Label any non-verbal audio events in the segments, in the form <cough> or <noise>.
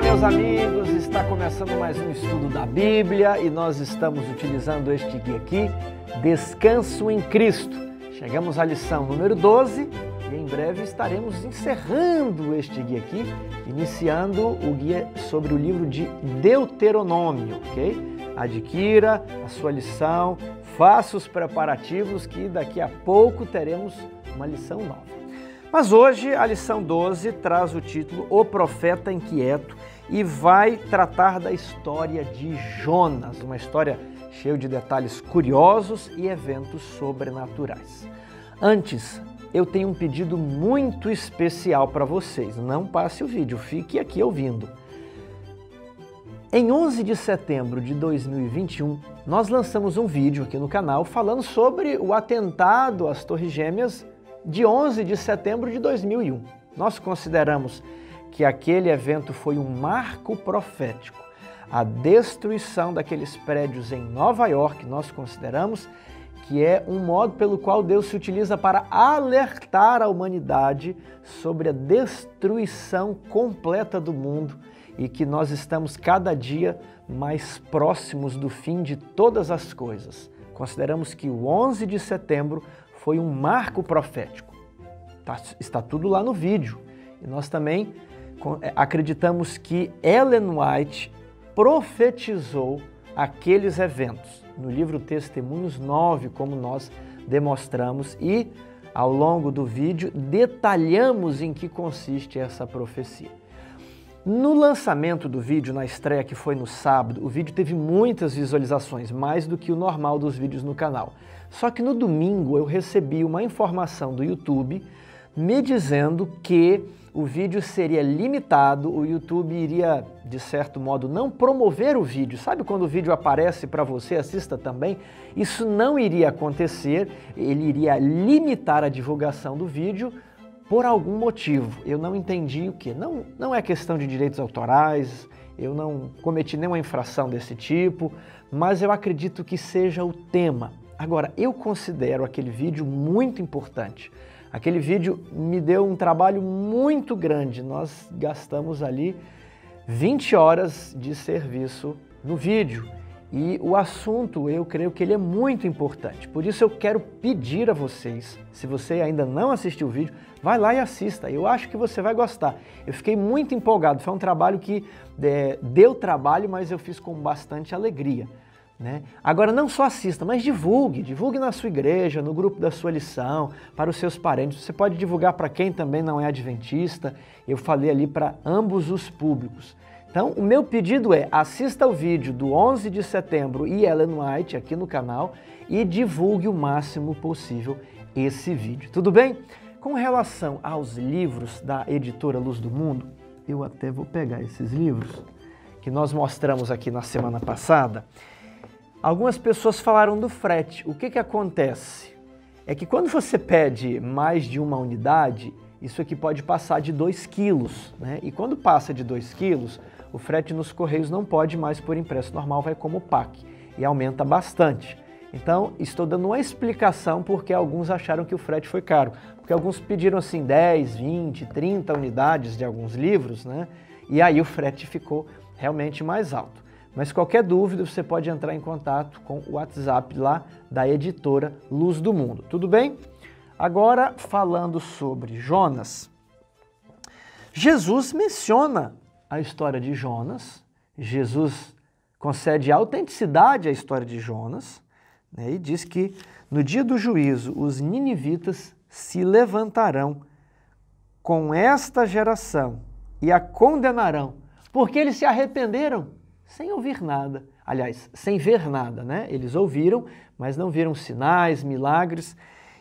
Olá, meus amigos! Está começando mais um estudo da Bíblia e nós estamos utilizando este guia aqui, Descanso em Cristo. Chegamos à lição número 12 e em breve estaremos encerrando este guia aqui, iniciando o guia sobre o livro de Deuteronômio, ok? Adquira a sua lição, faça os preparativos que daqui a pouco teremos uma lição nova. Mas hoje a lição 12 traz o título O Profeta Inquieto e vai tratar da história de Jonas, uma história cheia de detalhes curiosos e eventos sobrenaturais. Antes, eu tenho um pedido muito especial para vocês. Não passe o vídeo, fique aqui ouvindo. Em 11 de setembro de 2021, nós lançamos um vídeo aqui no canal falando sobre o atentado às Torres Gêmeas de 11 de setembro de 2001. Nós consideramos que aquele evento foi um marco profético. A destruição daqueles prédios em Nova York, nós consideramos que é um modo pelo qual Deus se utiliza para alertar a humanidade sobre a destruição completa do mundo e que nós estamos cada dia mais próximos do fim de todas as coisas. Consideramos que o 11 de setembro foi um marco profético. Tá, está tudo lá no vídeo. E nós também acreditamos que Ellen White profetizou aqueles eventos no livro Testemunhos 9, como nós demonstramos, e ao longo do vídeo detalhamos em que consiste essa profecia. No lançamento do vídeo, na estreia que foi no sábado, o vídeo teve muitas visualizações, mais do que o normal dos vídeos no canal. Só que no domingo eu recebi uma informação do YouTube me dizendo que o vídeo seria limitado, o YouTube iria, de certo modo, não promover o vídeo. Sabe quando o vídeo aparece para você, assista também? Isso não iria acontecer, ele iria limitar a divulgação do vídeo por algum motivo. Eu não entendi o que. Não, não é questão de direitos autorais, eu não cometi nenhuma infração desse tipo, mas eu acredito que seja o tema. Agora, eu considero aquele vídeo muito importante. Aquele vídeo me deu um trabalho muito grande. Nós gastamos ali 20 horas de serviço no vídeo. E o assunto, eu creio que ele é muito importante. Por isso eu quero pedir a vocês, se você ainda não assistiu o vídeo, vai lá e assista. Eu acho que você vai gostar. Eu fiquei muito empolgado. Foi um trabalho que é, deu trabalho, mas eu fiz com bastante alegria. Né? Agora, não só assista, mas divulgue. Divulgue na sua igreja, no grupo da sua lição, para os seus parentes. Você pode divulgar para quem também não é adventista. Eu falei ali para ambos os públicos. Então, o meu pedido é assista o vídeo do 11 de setembro e Ellen White aqui no canal e divulgue o máximo possível esse vídeo. Tudo bem? Com relação aos livros da editora Luz do Mundo, eu até vou pegar esses livros que nós mostramos aqui na semana passada. Algumas pessoas falaram do frete. O que, que acontece? É que quando você pede mais de uma unidade, isso aqui pode passar de 2 quilos. Né? E quando passa de 2 quilos, o frete nos correios não pode mais por impresso normal, vai como PAC e aumenta bastante. Então, estou dando uma explicação porque alguns acharam que o frete foi caro. Porque alguns pediram assim 10, 20, 30 unidades de alguns livros, né? E aí o frete ficou realmente mais alto. Mas qualquer dúvida você pode entrar em contato com o WhatsApp lá da editora Luz do Mundo. Tudo bem? Agora falando sobre Jonas. Jesus menciona a história de Jonas. Jesus concede autenticidade à história de Jonas né, e diz que no dia do juízo os ninivitas se levantarão com esta geração e a condenarão, porque eles se arrependeram sem ouvir nada. Aliás, sem ver nada, né? Eles ouviram, mas não viram sinais, milagres.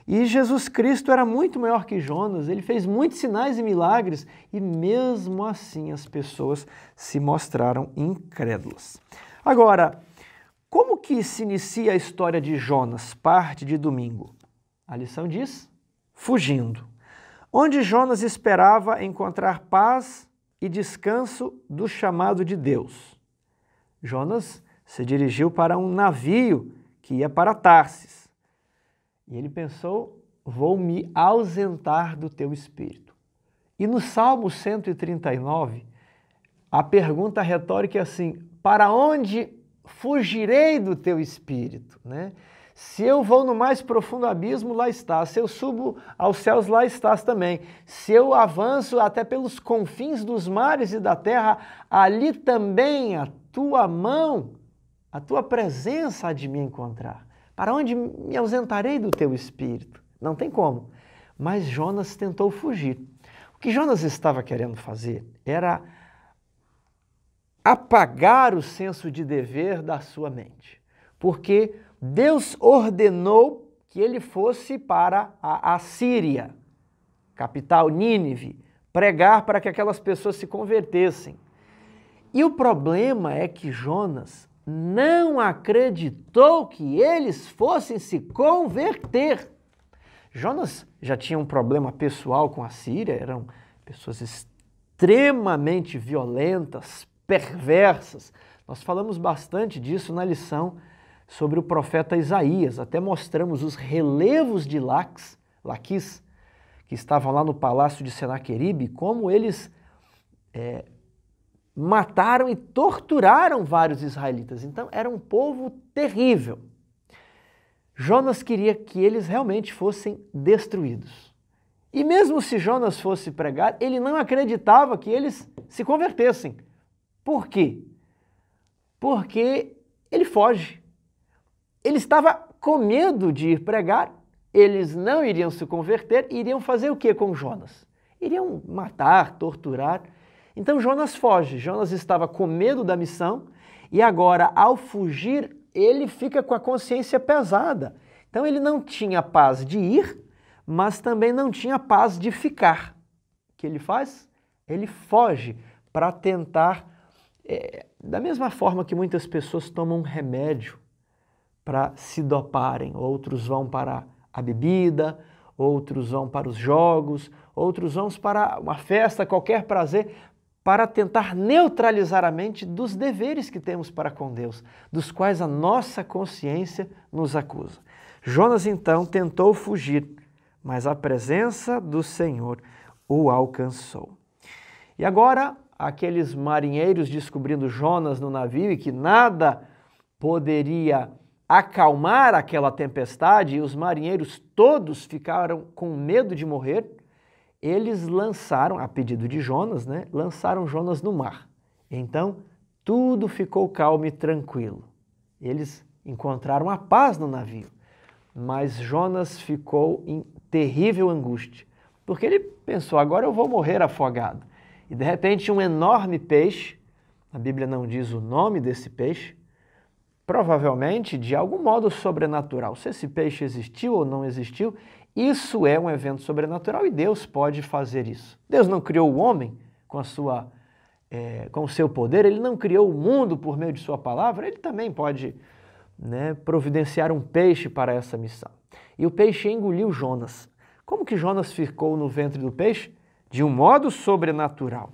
E Jesus Cristo era muito maior que Jonas, ele fez muitos sinais e milagres e mesmo assim as pessoas se mostraram incrédulas. Agora, como que se inicia a história de Jonas, parte de domingo? A lição diz: fugindo. Onde Jonas esperava encontrar paz e descanso do chamado de Deus. Jonas se dirigiu para um navio que ia para Tarsis. E ele pensou: vou me ausentar do teu espírito. E no Salmo 139, a pergunta retórica é assim: para onde fugirei do teu espírito? Né? Se eu vou no mais profundo abismo, lá estás. Se eu subo aos céus, lá estás também. Se eu avanço até pelos confins dos mares e da terra, ali também tua mão, a tua presença há de me encontrar. Para onde me ausentarei do teu espírito? Não tem como. Mas Jonas tentou fugir. O que Jonas estava querendo fazer era apagar o senso de dever da sua mente. Porque Deus ordenou que ele fosse para a Assíria, capital Nínive, pregar para que aquelas pessoas se convertessem. E o problema é que Jonas não acreditou que eles fossem se converter. Jonas já tinha um problema pessoal com a Síria, eram pessoas extremamente violentas, perversas. Nós falamos bastante disso na lição sobre o profeta Isaías, até mostramos os relevos de Lax, Laquis, que estavam lá no palácio de Senaqueribe, como eles é, mataram e torturaram vários israelitas. Então era um povo terrível. Jonas queria que eles realmente fossem destruídos. E mesmo se Jonas fosse pregar, ele não acreditava que eles se convertessem. Por quê? Porque ele foge. Ele estava com medo de ir pregar, eles não iriam se converter, iriam fazer o que com Jonas? Iriam matar, torturar. Então Jonas foge. Jonas estava com medo da missão e agora, ao fugir, ele fica com a consciência pesada. Então ele não tinha paz de ir, mas também não tinha paz de ficar. O que ele faz? Ele foge para tentar, é, da mesma forma que muitas pessoas tomam um remédio para se doparem, outros vão para a bebida, outros vão para os jogos, outros vão para uma festa, qualquer prazer, para tentar neutralizar a mente dos deveres que temos para com Deus, dos quais a nossa consciência nos acusa. Jonas então tentou fugir, mas a presença do Senhor o alcançou. E agora, aqueles marinheiros descobrindo Jonas no navio e que nada poderia acalmar aquela tempestade, e os marinheiros todos ficaram com medo de morrer, eles lançaram, a pedido de Jonas, né, lançaram Jonas no mar. Então, tudo ficou calmo e tranquilo. Eles encontraram a paz no navio. Mas Jonas ficou em terrível angústia, porque ele pensou: agora eu vou morrer afogado. E de repente, um enorme peixe, a Bíblia não diz o nome desse peixe, provavelmente de algum modo sobrenatural. Se esse peixe existiu ou não existiu, isso é um evento sobrenatural e Deus pode fazer isso. Deus não criou o homem com a sua é, com o seu poder, ele não criou o mundo por meio de sua palavra, ele também pode né, providenciar um peixe para essa missão. E o peixe engoliu Jonas. Como que Jonas ficou no ventre do peixe? De um modo sobrenatural.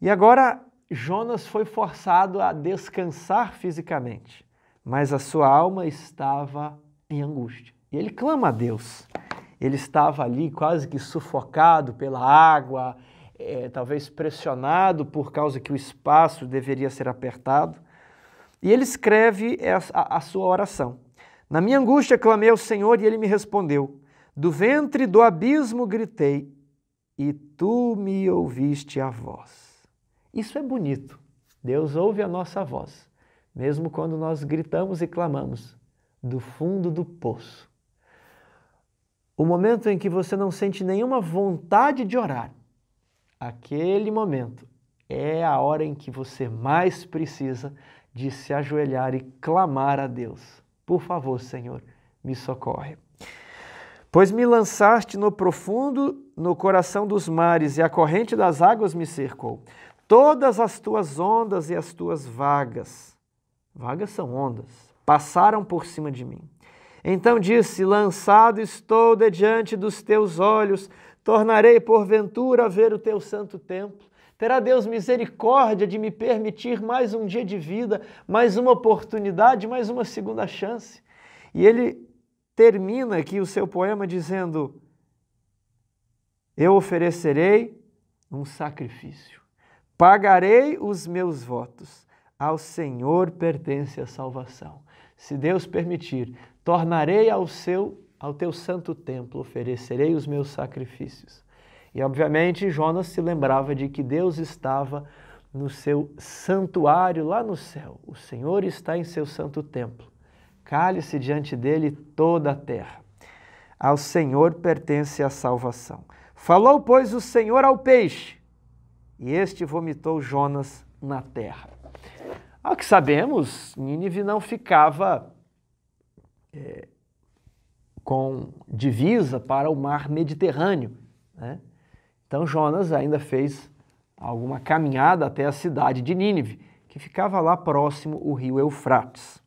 E agora Jonas foi forçado a descansar fisicamente, mas a sua alma estava em angústia. E ele clama a Deus. Ele estava ali quase que sufocado pela água, é, talvez pressionado por causa que o espaço deveria ser apertado. E ele escreve a, a sua oração. Na minha angústia clamei ao Senhor e ele me respondeu. Do ventre do abismo gritei e tu me ouviste a voz. Isso é bonito. Deus ouve a nossa voz, mesmo quando nós gritamos e clamamos do fundo do poço. O momento em que você não sente nenhuma vontade de orar, aquele momento é a hora em que você mais precisa de se ajoelhar e clamar a Deus. Por favor, Senhor, me socorre. Pois me lançaste no profundo, no coração dos mares, e a corrente das águas me cercou. Todas as tuas ondas e as tuas vagas, vagas são ondas, passaram por cima de mim. Então disse: Lançado estou de diante dos teus olhos, tornarei porventura a ver o teu santo templo. Terá Deus misericórdia de me permitir mais um dia de vida, mais uma oportunidade, mais uma segunda chance. E ele termina aqui o seu poema dizendo: Eu oferecerei um sacrifício. pagarei os meus votos. Ao Senhor pertence a salvação. Se Deus permitir, tornarei ao seu ao teu santo templo, oferecerei os meus sacrifícios. E obviamente Jonas se lembrava de que Deus estava no seu santuário lá no céu. O Senhor está em seu santo templo. Cale-se diante dele toda a terra. Ao Senhor pertence a salvação. Falou, pois, o Senhor ao peixe, e este vomitou Jonas na terra. Ao que sabemos, Nínive não ficava é, com divisa para o mar Mediterrâneo. Né? Então Jonas ainda fez alguma caminhada até a cidade de Nínive, que ficava lá próximo o rio Eufrates.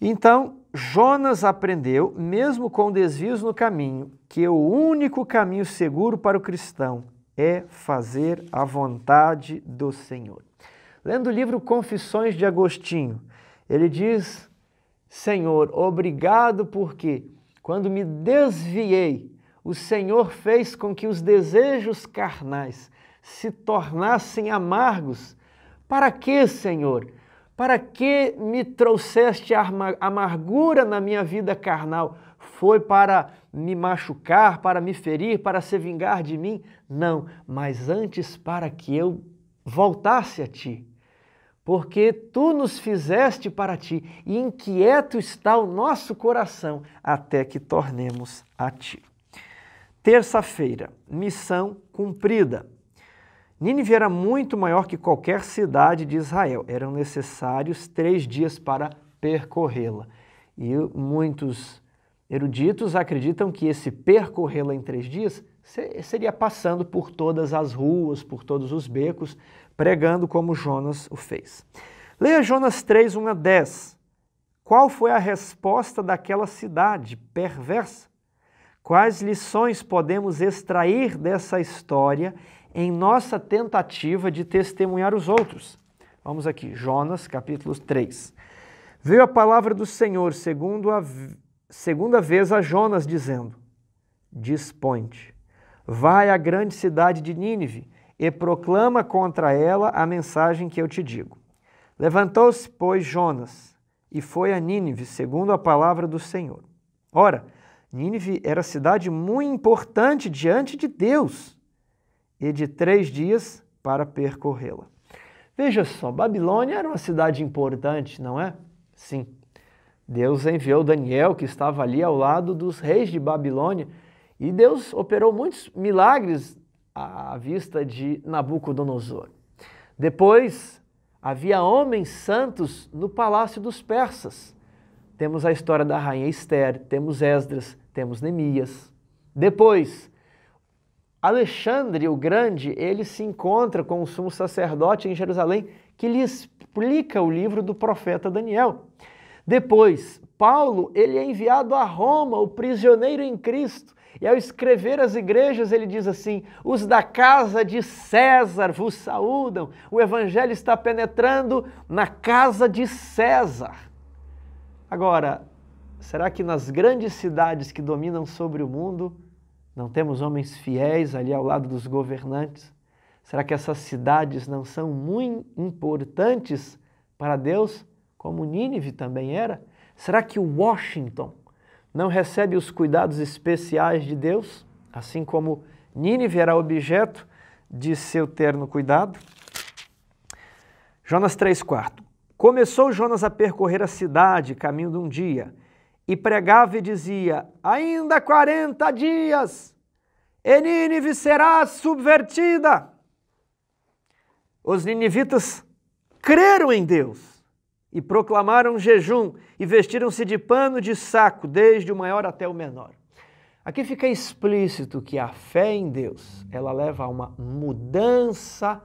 Então Jonas aprendeu, mesmo com desvios no caminho, que o único caminho seguro para o cristão é fazer a vontade do Senhor. Lendo o livro Confissões de Agostinho, ele diz: Senhor, obrigado porque, quando me desviei, o Senhor fez com que os desejos carnais se tornassem amargos. Para que, Senhor? Para que me trouxeste amargura na minha vida carnal? Foi para me machucar, para me ferir, para se vingar de mim? Não, mas antes para que eu voltasse a ti. Porque tu nos fizeste para ti, e inquieto está o nosso coração até que tornemos a ti. Terça-feira, missão cumprida. Nínive era muito maior que qualquer cidade de Israel. Eram necessários três dias para percorrê-la. E muitos eruditos acreditam que esse percorrê-la em três dias seria passando por todas as ruas, por todos os becos, pregando como Jonas o fez. Leia Jonas 3, 1 a 10. Qual foi a resposta daquela cidade perversa? Quais lições podemos extrair dessa história em nossa tentativa de testemunhar os outros. Vamos aqui, Jonas, capítulo 3. Veio a palavra do Senhor, segundo a segunda vez a Jonas, dizendo: Dispõe-te, vai à grande cidade de Nínive e proclama contra ela a mensagem que eu te digo. Levantou-se, pois, Jonas e foi a Nínive, segundo a palavra do Senhor. Ora, Nínive era cidade muito importante diante de Deus e de três dias para percorrê-la. Veja só, Babilônia era uma cidade importante, não é? Sim. Deus enviou Daniel, que estava ali ao lado dos reis de Babilônia, e Deus operou muitos milagres à vista de Nabucodonosor. Depois, havia homens santos no palácio dos persas. Temos a história da rainha Esther, temos Esdras, temos Neemias. Depois, Alexandre o Grande, ele se encontra com o sumo sacerdote em Jerusalém, que lhe explica o livro do profeta Daniel. Depois, Paulo, ele é enviado a Roma, o prisioneiro em Cristo, e ao escrever as igrejas, ele diz assim: Os da casa de César vos saúdam. O evangelho está penetrando na casa de César. Agora, será que nas grandes cidades que dominam sobre o mundo, não temos homens fiéis ali ao lado dos governantes? Será que essas cidades não são muito importantes para Deus, como Nínive também era? Será que Washington não recebe os cuidados especiais de Deus, assim como Nínive era objeto de seu terno cuidado? Jonas 3,4 Começou Jonas a percorrer a cidade, caminho de um dia, e pregava e dizia: Ainda 40 dias, e Nínive será subvertida. Os ninivitas creram em Deus e proclamaram jejum e vestiram-se de pano de saco, desde o maior até o menor. Aqui fica explícito que a fé em Deus, ela leva a uma mudança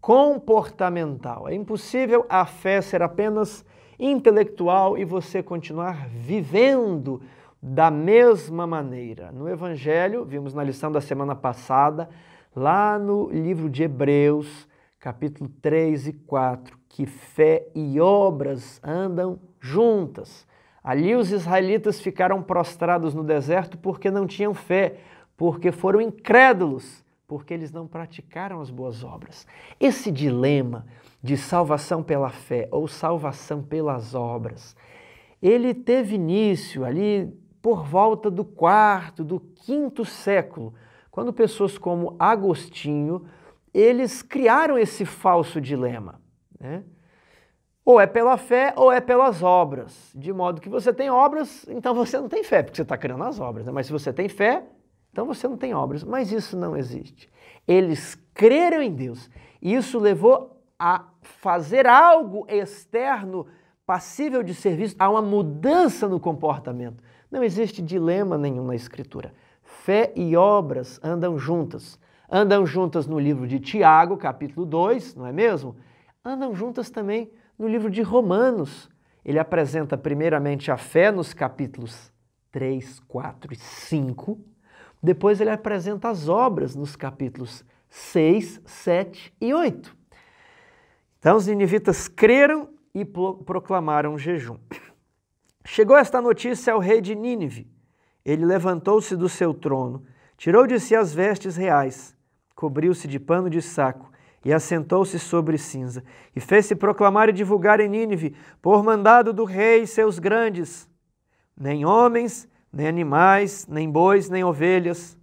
comportamental. É impossível a fé ser apenas intelectual e você continuar vivendo da mesma maneira. No Evangelho, vimos na lição da semana passada, lá no livro de Hebreus, capítulo 3 e 4, que fé e obras andam juntas. Ali os israelitas ficaram prostrados no deserto porque não tinham fé, porque foram incrédulos, porque eles não praticaram as boas obras. Esse dilema de salvação pela fé ou salvação pelas obras, ele teve início ali por volta do quarto, do quinto século, quando pessoas como Agostinho, eles criaram esse falso dilema. Né? Ou é pela fé ou é pelas obras. De modo que você tem obras, então você não tem fé, porque você está criando as obras. Né? Mas se você tem fé, então você não tem obras. Mas isso não existe. Eles creram em Deus. E isso levou a fazer algo externo passível de ser visto, a uma mudança no comportamento. Não existe dilema nenhum na Escritura. Fé e obras andam juntas. Andam juntas no livro de Tiago, capítulo 2, não é mesmo? Andam juntas também no livro de Romanos. Ele apresenta primeiramente a fé nos capítulos 3, 4 e 5. Depois ele apresenta as obras nos capítulos 6, 7 e 8. Então os ninivitas creram e proclamaram jejum. Chegou esta notícia ao rei de Nínive. Ele levantou-se do seu trono, tirou de si as vestes reais, cobriu-se de pano de saco e assentou-se sobre cinza, e fez-se proclamar e divulgar em Nínive, por mandado do rei e seus grandes: nem homens, nem animais, nem bois, nem ovelhas,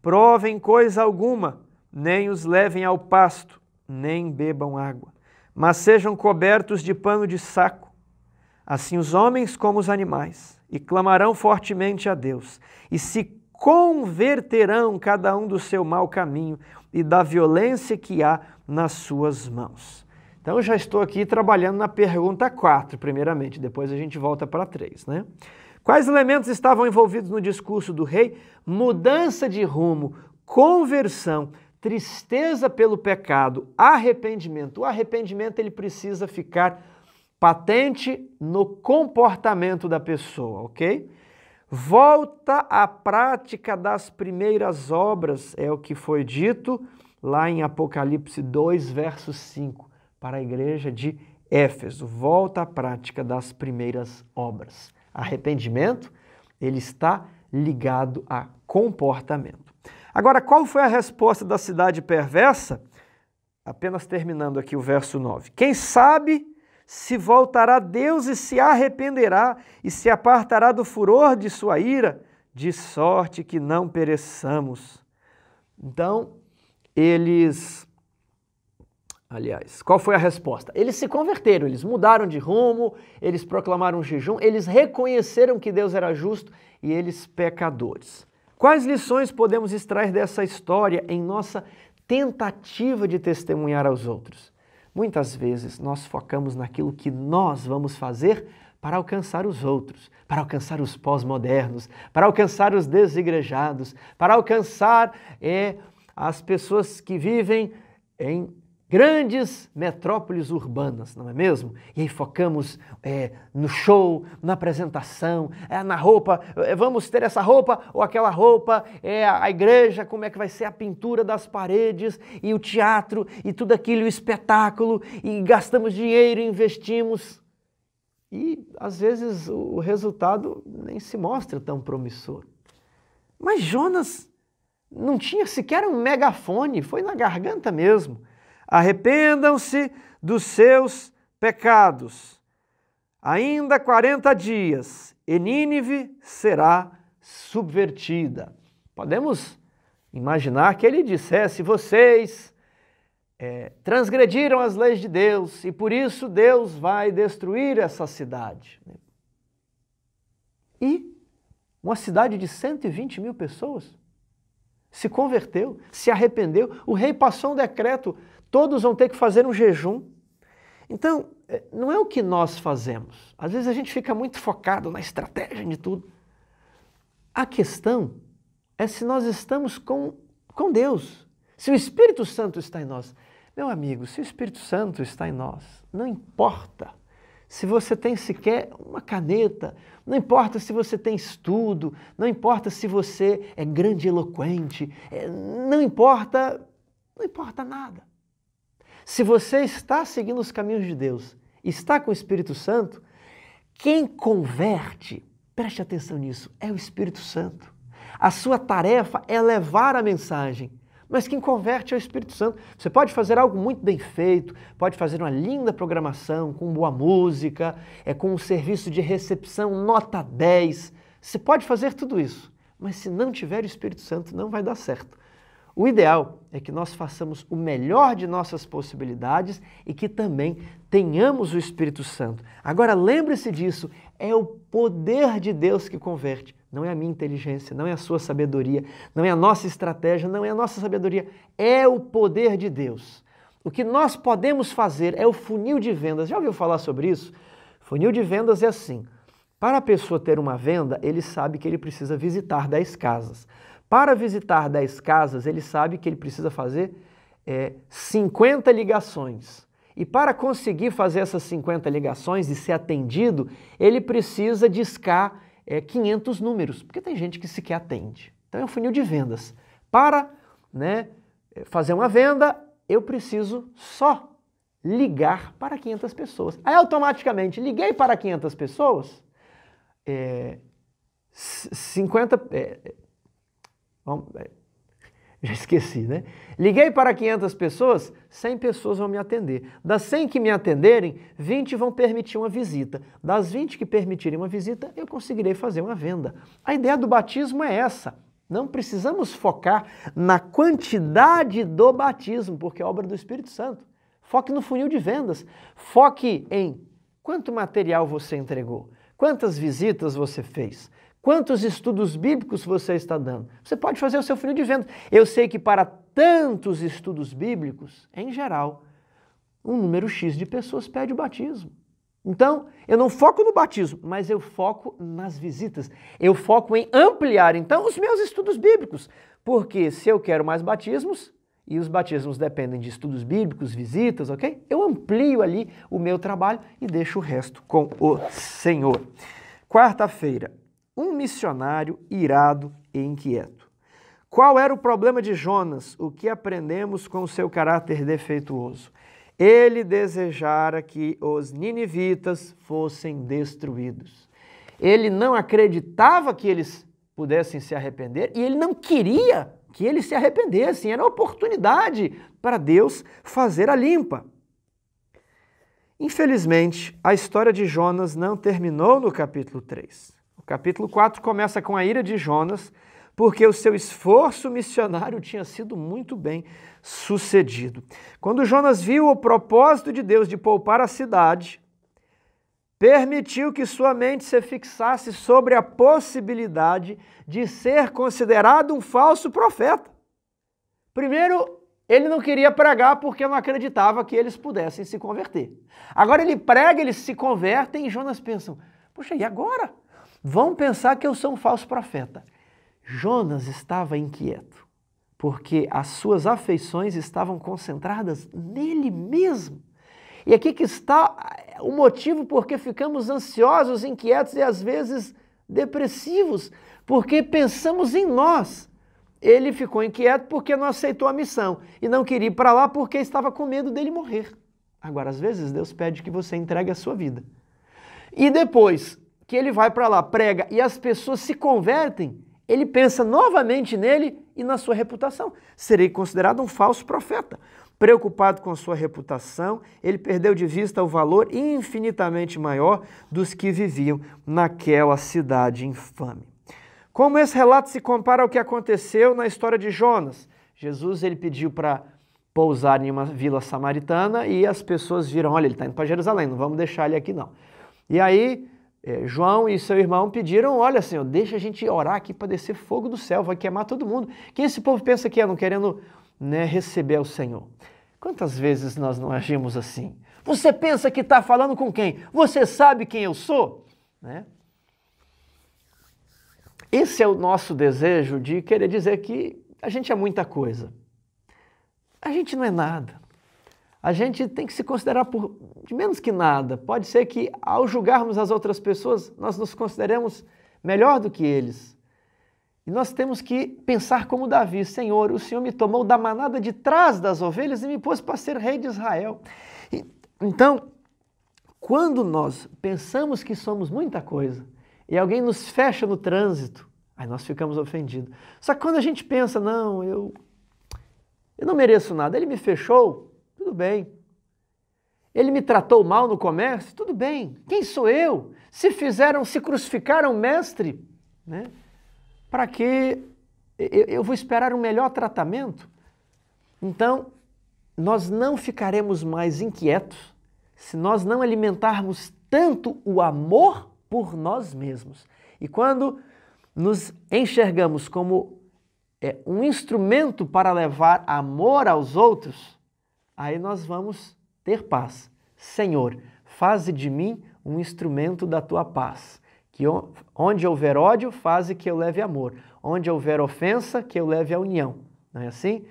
provem coisa alguma, nem os levem ao pasto, nem bebam água, mas sejam cobertos de pano de saco, assim os homens como os animais, e clamarão fortemente a Deus, e se converterão cada um do seu mau caminho e da violência que há nas suas mãos. Então já estou aqui trabalhando na pergunta 4, primeiramente, depois a gente volta para 3, né? Quais elementos estavam envolvidos no discurso do rei? Mudança de rumo, conversão, tristeza pelo pecado, arrependimento. O arrependimento ele precisa ficar patente no comportamento da pessoa, ok? Volta à prática das primeiras obras, é o que foi dito lá em Apocalipse 2, verso 5, para a igreja de Éfeso. Volta à prática das primeiras obras. Arrependimento, ele está ligado a comportamento. Agora, qual foi a resposta da cidade perversa? Apenas terminando aqui o verso 9. Quem sabe se voltará a Deus e se arrependerá e se apartará do furor de sua ira, de sorte que não pereçamos. Então, eles. Aliás, qual foi a resposta? Eles se converteram, eles mudaram de rumo, eles proclamaram jejum, eles reconheceram que Deus era justo e eles pecadores. Quais lições podemos extrair dessa história em nossa tentativa de testemunhar aos outros? Muitas vezes nós focamos naquilo que nós vamos fazer para alcançar os outros, para alcançar os pós-modernos, para alcançar os desigrejados, para alcançar é, as pessoas que vivem em grandes metrópoles urbanas, não é mesmo? E aí focamos é, no show, na apresentação, é, na roupa, é, vamos ter essa roupa ou aquela roupa, é, a igreja, como é que vai ser a pintura das paredes e o teatro e tudo aquilo, o espetáculo, e gastamos dinheiro, investimos. E às vezes o resultado nem se mostra tão promissor. Mas Jonas não tinha sequer um megafone, foi na garganta mesmo. Arrependam-se dos seus pecados. Ainda 40 dias e Nínive será subvertida. Podemos imaginar que ele dissesse: vocês é, transgrediram as leis de Deus e por isso Deus vai destruir essa cidade. E uma cidade de 120 mil pessoas se converteu, se arrependeu. O rei passou um decreto todos vão ter que fazer um jejum. Então, é, não é o que nós fazemos. Às vezes a gente fica muito focado na estratégia de tudo. A questão é se nós estamos com, com Deus, se o Espírito Santo está em nós. Meu amigo, se o Espírito Santo está em nós, não importa se você tem sequer uma caneta, não importa se você tem estudo, não importa se você é grande eloquente, é, não importa, não importa nada. Se você está seguindo os caminhos de Deus, está com o Espírito Santo, quem converte, preste atenção nisso, é o Espírito Santo. A sua tarefa é levar a mensagem, mas quem converte é o Espírito Santo. Você pode fazer algo muito bem feito, pode fazer uma linda programação, com boa música, é com um serviço de recepção nota 10. Você pode fazer tudo isso, mas se não tiver o Espírito Santo, não vai dar certo. O ideal é que nós façamos o melhor de nossas possibilidades e que também tenhamos o Espírito Santo. Agora lembre-se disso, é o poder de Deus que converte. Não é a minha inteligência, não é a sua sabedoria, não é a nossa estratégia, não é a nossa sabedoria, é o poder de Deus. O que nós podemos fazer é o funil de vendas. Já ouviu falar sobre isso? Funil de vendas é assim: para a pessoa ter uma venda, ele sabe que ele precisa visitar 10 casas. Para visitar 10 casas, ele sabe que ele precisa fazer é, 50 ligações. E para conseguir fazer essas 50 ligações e ser atendido, ele precisa discar é, 500 números, porque tem gente que sequer atende. Então é um funil de vendas. Para né, fazer uma venda, eu preciso só ligar para 500 pessoas. Aí automaticamente liguei para 500 pessoas, é, 50. É, é, <laughs> já esqueci, né? Liguei para 500 pessoas, 100 pessoas vão me atender. Das 100 que me atenderem, 20 vão permitir uma visita. Das 20 que permitirem uma visita, eu conseguirei fazer uma venda. A ideia do batismo é essa. Não precisamos focar na quantidade do batismo, porque é obra do Espírito Santo. Foque no funil de vendas. Foque em quanto material você entregou, quantas visitas você fez, Quantos estudos bíblicos você está dando? Você pode fazer o seu funil de vendas. Eu sei que para tantos estudos bíblicos, em geral, um número X de pessoas pede o batismo. Então, eu não foco no batismo, mas eu foco nas visitas. Eu foco em ampliar, então, os meus estudos bíblicos. Porque se eu quero mais batismos, e os batismos dependem de estudos bíblicos, visitas, ok? Eu amplio ali o meu trabalho e deixo o resto com o Senhor. Quarta-feira, um missionário irado e inquieto. Qual era o problema de Jonas? O que aprendemos com o seu caráter defeituoso? Ele desejara que os ninivitas fossem destruídos. Ele não acreditava que eles pudessem se arrepender e ele não queria que eles se arrependessem. Era oportunidade para Deus fazer a limpa. Infelizmente, a história de Jonas não terminou no capítulo 3. O capítulo 4 começa com a ira de Jonas, porque o seu esforço missionário <laughs> tinha sido muito bem sucedido. Quando Jonas viu o propósito de Deus de poupar a cidade, permitiu que sua mente se fixasse sobre a possibilidade de ser considerado um falso profeta. Primeiro, ele não queria pregar porque não acreditava que eles pudessem se converter. Agora ele prega, eles se convertem e Jonas pensam: puxa, e agora? Vão pensar que eu sou um falso profeta. Jonas estava inquieto, porque as suas afeições estavam concentradas nele mesmo. E aqui que está o motivo por que ficamos ansiosos, inquietos e às vezes depressivos, porque pensamos em nós. Ele ficou inquieto porque não aceitou a missão e não queria ir para lá porque estava com medo dele morrer. Agora, às vezes, Deus pede que você entregue a sua vida. E depois, que ele vai para lá, prega e as pessoas se convertem, ele pensa novamente nele e na sua reputação. Serei considerado um falso profeta. Preocupado com sua reputação, ele perdeu de vista o valor infinitamente maior dos que viviam naquela cidade infame. Como esse relato se compara ao que aconteceu na história de Jonas? Jesus ele pediu para pousar em uma vila samaritana e as pessoas viram, olha, ele está indo para Jerusalém, não vamos deixar ele aqui não. E aí é, João e seu irmão pediram: Olha, Senhor, deixa a gente orar aqui para descer fogo do céu, vai queimar todo mundo. Quem esse povo pensa que é? Não querendo né, receber o Senhor. Quantas vezes nós não agimos assim? Você pensa que está falando com quem? Você sabe quem eu sou? Né? Esse é o nosso desejo de querer dizer que a gente é muita coisa. A gente não é nada a gente tem que se considerar por de menos que nada. Pode ser que ao julgarmos as outras pessoas, nós nos consideremos melhor do que eles. E nós temos que pensar como Davi, Senhor, o Senhor me tomou da manada de trás das ovelhas e me pôs para ser rei de Israel. E, então, quando nós pensamos que somos muita coisa e alguém nos fecha no trânsito, aí nós ficamos ofendidos. Só que quando a gente pensa, não, eu Eu não mereço nada. Ele me fechou, bem. Ele me tratou mal no comércio, tudo bem. Quem sou eu? Se fizeram, se crucificaram mestre, né? Para que eu vou esperar um melhor tratamento? Então, nós não ficaremos mais inquietos se nós não alimentarmos tanto o amor por nós mesmos. E quando nos enxergamos como é, um instrumento para levar amor aos outros, aí nós vamos ter paz. Senhor, faze de mim um instrumento da tua paz. Que onde houver ódio, faze que eu leve amor. Onde houver ofensa, que eu leve a união. Não é assim?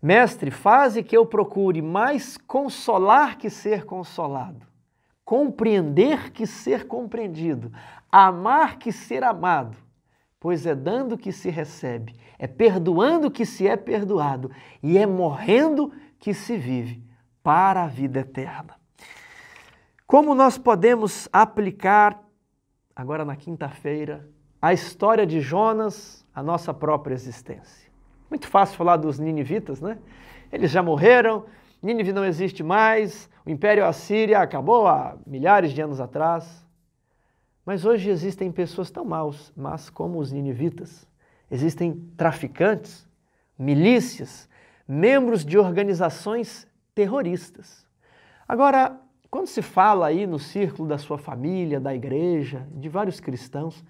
Mestre, faze que eu procure mais consolar que ser consolado, compreender que ser compreendido, amar que ser amado, pois é dando que se recebe, é perdoando que se é perdoado e é morrendo que se vive para a vida eterna. Como nós podemos aplicar, agora na quinta-feira, a história de Jonas à nossa própria existência? Muito fácil falar dos ninivitas, né? Eles já morreram, Nínive não existe mais, o Império Assíria acabou há milhares de anos atrás. Mas hoje existem pessoas tão maus, mas como os ninivitas. Existem traficantes, milícias, membros de organizações terroristas. Agora, quando se fala aí no círculo da sua família, da igreja, de vários cristãos,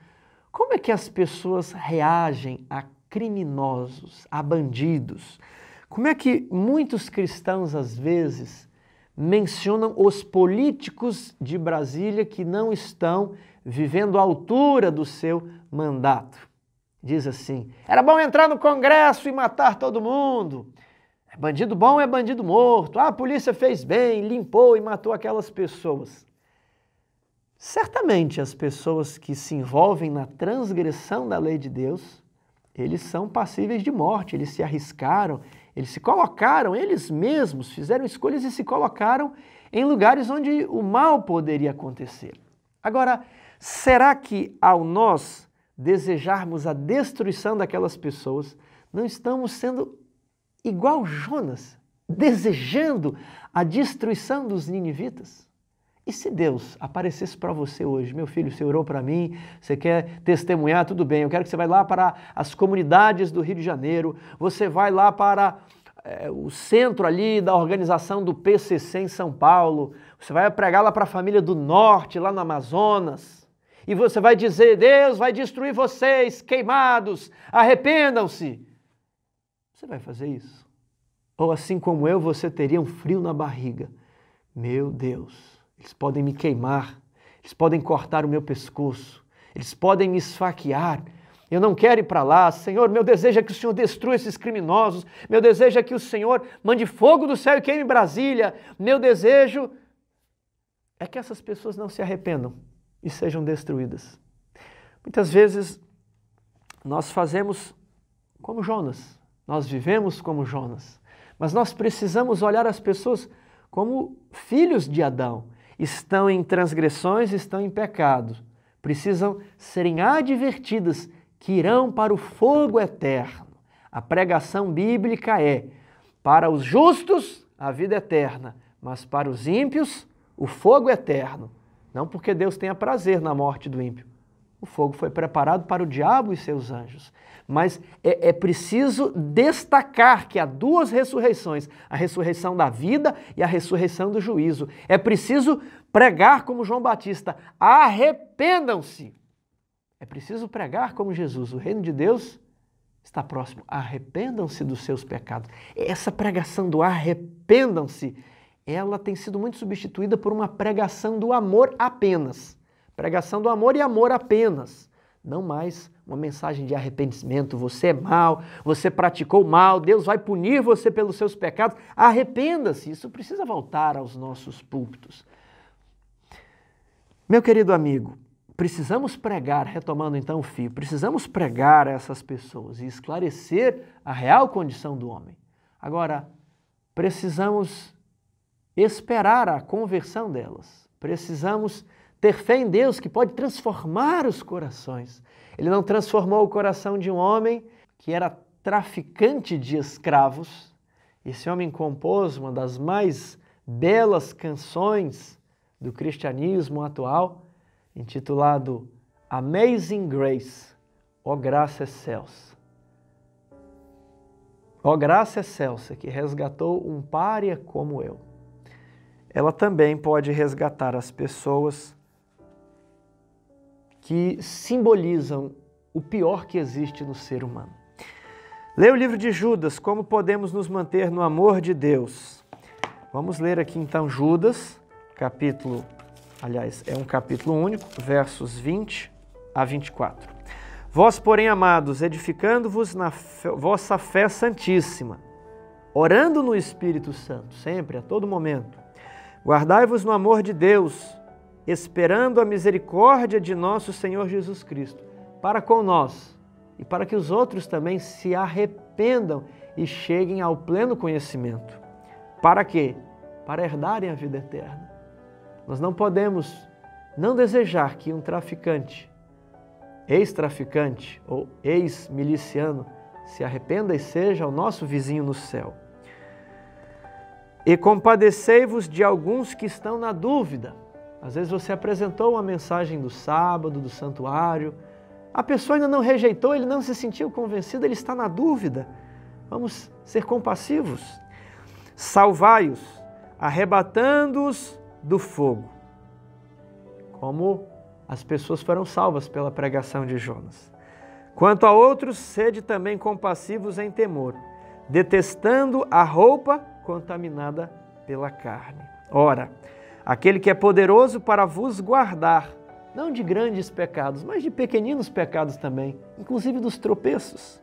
como é que as pessoas reagem a criminosos, a bandidos? Como é que muitos cristãos, às vezes, mencionam os políticos de Brasília que não estão vivendo à altura do seu mandato? Diz assim: era bom entrar no Congresso e matar todo mundo. Bandido bom é bandido morto. Ah, a polícia fez bem, limpou e matou aquelas pessoas. Certamente as pessoas que se envolvem na transgressão da lei de Deus, eles são passíveis de morte, eles se arriscaram, eles se colocaram, eles mesmos fizeram escolhas e se colocaram em lugares onde o mal poderia acontecer. Agora, será que ao nós desejarmos a destruição daquelas pessoas, não estamos sendo igual Jonas, desejando a destruição dos ninivitas? E se Deus aparecesse para você hoje, meu filho, você orou para mim, você quer testemunhar, tudo bem, eu quero que você vá lá para as comunidades do Rio de Janeiro, você vai lá para é, o centro ali da organização do PCC em São Paulo, você vai pregar lá para a família do Norte, lá no Amazonas, e você vai dizer: Deus vai destruir vocês, queimados, arrependam-se. Você vai fazer isso? Ou assim como eu, você teria um frio na barriga. Meu Deus eles podem me queimar, eles podem cortar o meu pescoço, eles podem me esfaquear. Eu não quero ir para lá, Senhor. Meu desejo é que o Senhor destrua esses criminosos. Meu desejo é que o Senhor mande fogo do céu e queime Brasília. Meu desejo é que essas pessoas não se arrependam e sejam destruídas. Muitas vezes nós fazemos como Jonas, nós vivemos como Jonas, mas nós precisamos olhar as pessoas como filhos de Adão estão em transgressões, estão em pecado. Precisam serem advertidas que irão para o fogo eterno. A pregação bíblica é: para os justos, a vida eterna, mas para os ímpios, o fogo eterno. Não porque Deus tenha prazer na morte do ímpio. O fogo foi preparado para o diabo e seus anjos. Mas é, é, preciso destacar que há duas ressurreições: a ressurreição da vida e a ressurreição do juízo. É preciso pregar como João Batista: arrependam-se. É preciso pregar como Jesus: o reino de Deus está próximo. Arrependam-se dos seus pecados. Essa pregação do arrependam-se, ela tem sido muito substituída por uma pregação do amor apenas. Pregação do amor e amor apenas. Não mais uma mensagem de arrependimento. Você é mal, você praticou mal, Deus vai punir você pelos seus pecados. Arrependa-se. Isso precisa voltar aos nossos púlpitos. Meu querido amigo, precisamos pregar, retomando então o fio, precisamos pregar a essas pessoas e esclarecer a real condição do homem. Agora, precisamos esperar a conversão delas. Precisamos ter fé em Deus que pode transformar os corações. Ele não transformou o coração de um homem que era traficante de escravos Esse homem compôs uma das mais belas canções do cristianismo atual, intitulado Amazing Grace, ó oh, graça excelsa. Ó oh, graça excelsa que resgatou um pária como eu. Ela também pode resgatar as pessoas que simbolizam o pior que existe no ser humano. Leia o livro de Judas, como podemos nos manter no amor de Deus. Vamos ler aqui então Judas, capítulo, aliás, é um capítulo único, versos 20 a 24. Vós, porém, amados, edificando-vos na vossa fé santíssima, orando no Espírito Santo, sempre, a todo momento, guardai-vos no amor de Deus, esperando a misericórdia de nosso Senhor Jesus Cristo, para com nós e para que os outros também se arrependam e cheguem ao pleno conhecimento. Para quê? Para herdarem a vida eterna. Nós não podemos não desejar que um traficante ex-traficante ou ex-miliciano se arrependa e seja o nosso vizinho no céu. E compadecei-vos de alguns que estão na dúvida. Às vezes você apresentou uma mensagem do sábado, do santuário, a pessoa ainda não rejeitou, ele não se sentiu convencido, ele está na dúvida. Vamos ser compassivos. Salvai-os, arrebatando-os do fogo. Como as pessoas foram salvas pela pregação de Jonas. Quanto a outros, sede também compassivos em temor, detestando a roupa contaminada pela carne. Ora, aquele que é poderoso para vos guardar, não de grandes pecados, mas de pequeninos pecados também, inclusive dos tropeços,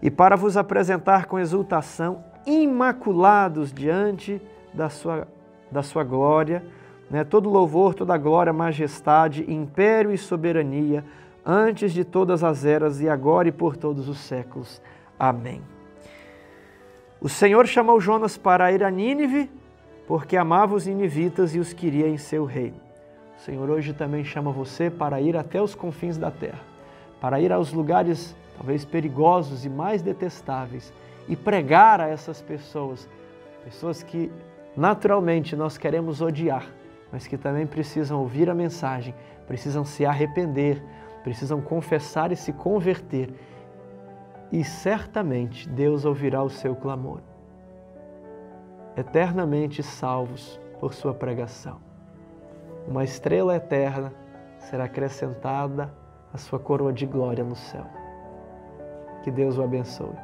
e para vos apresentar com exultação, imaculados diante da sua, da sua glória, né, todo louvor, toda glória, majestade, império e soberania, antes de todas as eras e agora e por todos os séculos. Amém. O Senhor chamou Jonas para ir a Nínive, porque amava os ninivitas e os queria em seu reino. O Senhor hoje também chama você para ir até os confins da terra, para ir aos lugares talvez perigosos e mais detestáveis e pregar a essas pessoas, pessoas que naturalmente nós queremos odiar, mas que também precisam ouvir a mensagem, precisam se arrepender, precisam confessar e se converter. E certamente Deus ouvirá o seu clamor. Eternamente salvos por sua pregação. Uma estrela eterna será acrescentada à sua coroa de glória no céu. Que Deus o abençoe.